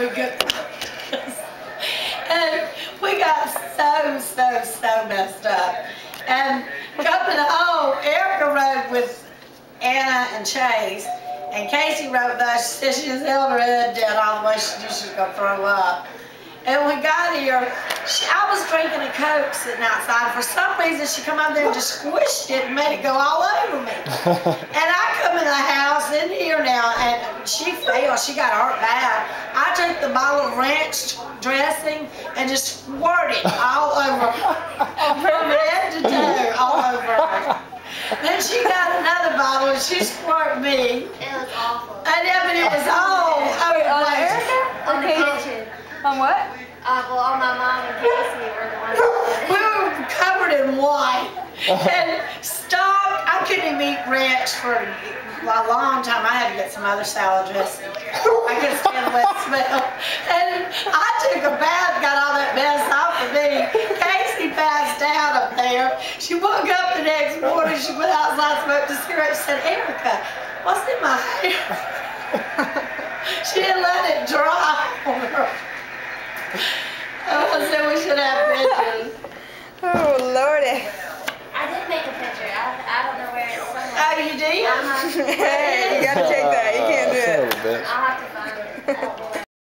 so good. and we got so, so, so messed up. And coming home, Erica rode with Anna and Chase, and Casey rode with us. She said she just held her head down all the way. She knew she was going to throw up. And we got here, she, I was drinking a Coke sitting outside. For some reason, she come out there and just squished it and made it go all over me. and I come in the house in here now, and she fell. She got hurt bad. I took the bottle of ranch dressing and just squirted all over from head to toe, all over her. Then she got another bottle and she squirted me. It was awful. And then it was all over Wait, the on place. Erica? On the Okay. kitchen. On what? Uh, well, all my mom and Casey were the ones We were covered in white and even eat ranch for a long time. I had to get some other salad dressing. I couldn't stand the wet smell. And I took a bath, got all that mess off of me. Casey passed out up there. She woke up the next morning. She went outside, smoked a cigarette. She said, Erica, what's in my hair? she didn't let it dry on her. I said we should have pictures. Oh, Lordy. Somewhere. Oh, you did? Uh-huh. hey, you gotta take that. You can't do it. Son of a bitch. I'll have to find it. I don't know.